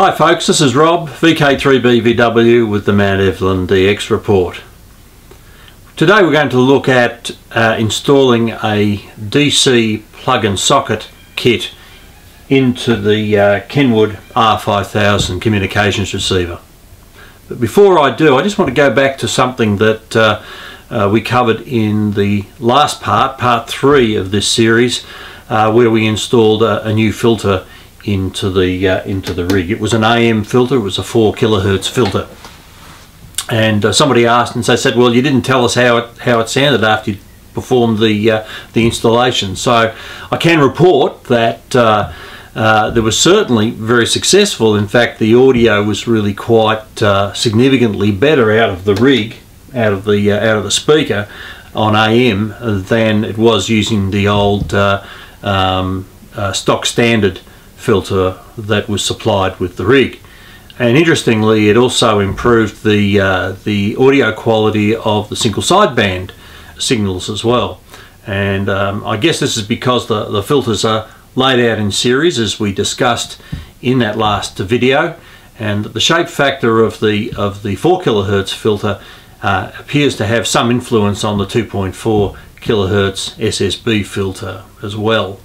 Hi folks, this is Rob, VK3BVW with the Mount Evelyn DX report. Today we're going to look at uh, installing a DC plug and socket kit into the uh, Kenwood R5000 communications receiver. But before I do, I just want to go back to something that uh, uh we covered in the last part, part three of this series, uh, where we installed a, a new filter into the uh, into the rig. It was an AM filter. It was a four kilohertz filter. And uh, somebody asked, and they said, "Well, you didn't tell us how it how it sounded after you performed the uh, the installation." So I can report that. Uh, uh, there was certainly very successful. In fact, the audio was really quite uh, significantly better out of the rig, out of the out of the speaker on AM than it was using the old um, stock standard filter that was supplied with the rig. And interestingly, it also improved the, uh, the audio quality of the single sideband signals as well. And um, I guess this is because the, the filters are laid out in series as we discussed in that last video. And the shape factor of the, of the 4 kilohertz filter uh, appears to have some influence on the 2.4 kilohertz SSB filter as well.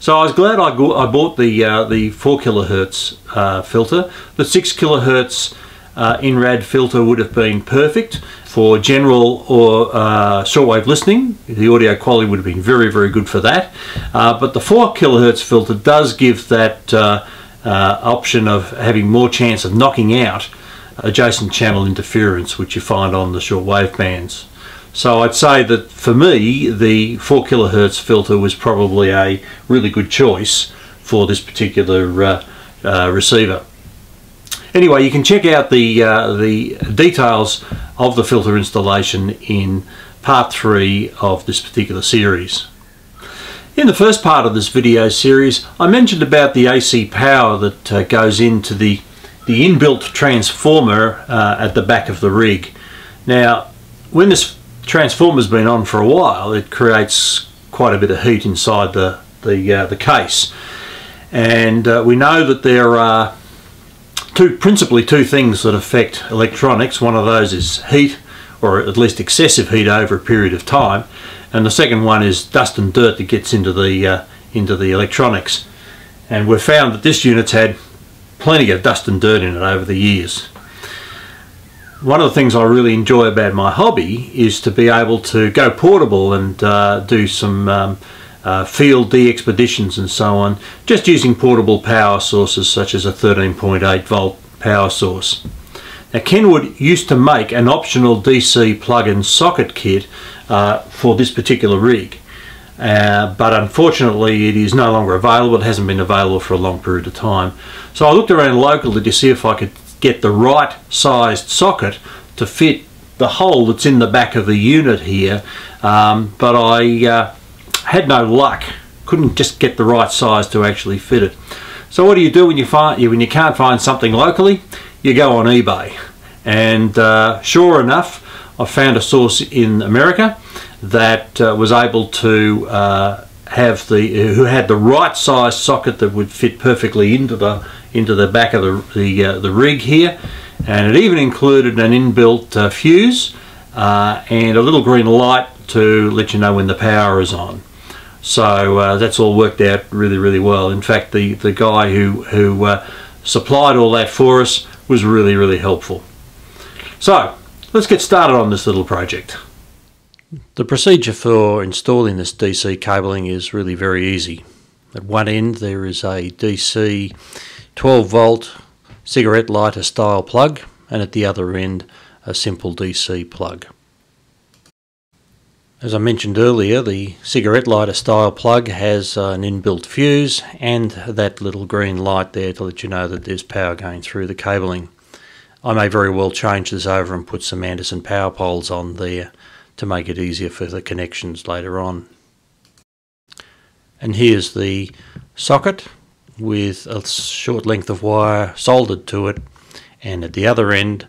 So I was glad I, go, I bought the uh, the four kilohertz uh, filter. The six kilohertz uh, INRAD filter would have been perfect for general or uh, shortwave listening. The audio quality would have been very very good for that. Uh, but the four kilohertz filter does give that uh, option of having more chance of knocking out adjacent channel interference, which you find on the shortwave bands. So I'd say that for me, the 4 kilohertz filter was probably a really good choice for this particular uh, uh, receiver. Anyway, you can check out the, uh, the details of the filter installation in part 3 of this particular series. In the first part of this video series, I mentioned about the AC power that uh, goes into the, the inbuilt transformer uh, at the back of the rig. Now, when this transformer's been on for a while, it creates quite a bit of heat inside the, the, uh, the case. And uh, we know that there are two, principally two things that affect electronics. One of those is heat, or at least excessive heat over a period of time. And the second one is dust and dirt that gets into the, uh, into the electronics. And we've found that this unit's had plenty of dust and dirt in it over the years one of the things I really enjoy about my hobby is to be able to go portable and uh, do some um, uh, field DXpeditions and so on, just using portable power sources such as a 13.8 volt power source. Now Kenwood used to make an optional DC plug-in socket kit uh, for this particular rig. Uh, but unfortunately it is no longer available, it hasn't been available for a long period of time. So I looked around locally to see if I could get the right sized socket to fit the hole that's in the back of the unit here. Um, but I uh, had no luck. Couldn't just get the right size to actually fit it. So what do you do when you find you when you can't find something locally? You go on eBay. And uh, sure enough I found a source in America that uh, was able to uh, have the who had the right size socket that would fit perfectly into the into the back of the the, uh, the rig here. And it even included an inbuilt uh, fuse uh, and a little green light to let you know when the power is on. So uh, that's all worked out really really well. In fact the the guy who who uh, supplied all that for us was really really helpful. So let's get started on this little project. The procedure for installing this DC cabling is really very easy. At one end there is a DC 12 volt cigarette lighter style plug and at the other end a simple DC plug. As I mentioned earlier the cigarette lighter style plug has uh, an inbuilt fuse and that little green light there to let you know that there's power going through the cabling. I may very well change this over and put some Anderson power poles on there to make it easier for the connections later on. And here's the socket with a short length of wire soldered to it and at the other end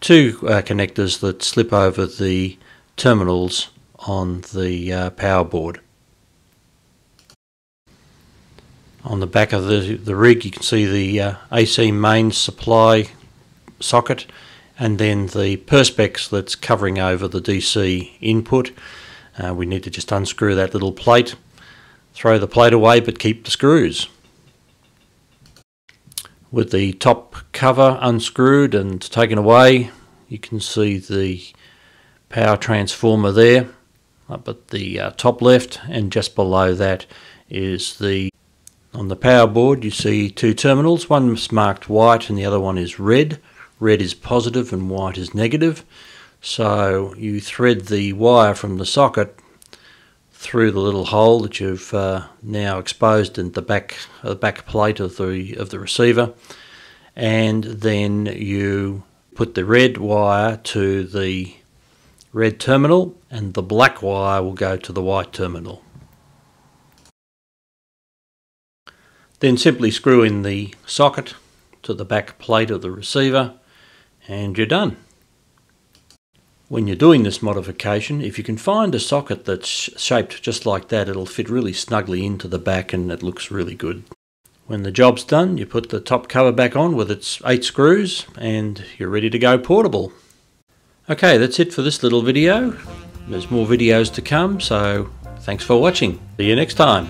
two uh, connectors that slip over the terminals on the uh, power board. On the back of the, the rig you can see the uh, AC main supply socket and then the perspex that's covering over the DC input. Uh, we need to just unscrew that little plate, throw the plate away but keep the screws. With the top cover unscrewed and taken away. You can see the power transformer there up at the uh, top left and just below that is the on the power board you see two terminals. One's marked white and the other one is red. Red is positive and white is negative. So you thread the wire from the socket through the little hole that you've uh, now exposed in the back uh, the back plate of the of the receiver and then you put the red wire to the red terminal and the black wire will go to the white terminal. Then simply screw in the socket to the back plate of the receiver and you're done. When you're doing this modification, if you can find a socket that's shaped just like that, it'll fit really snugly into the back and it looks really good. When the job's done, you put the top cover back on with its eight screws and you're ready to go portable. Okay, that's it for this little video. There's more videos to come, so thanks for watching. See you next time.